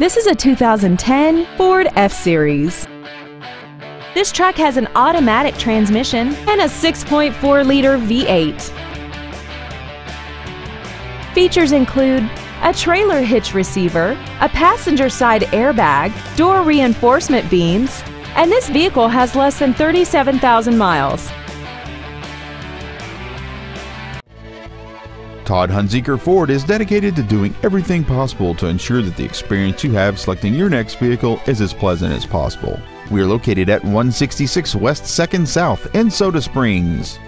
This is a 2010 Ford F-Series. This truck has an automatic transmission and a 6.4-liter V8. Features include a trailer hitch receiver, a passenger side airbag, door reinforcement beams, and this vehicle has less than 37,000 miles. Todd Hunzeker Ford is dedicated to doing everything possible to ensure that the experience you have selecting your next vehicle is as pleasant as possible. We are located at 166 West 2nd South in Soda Springs.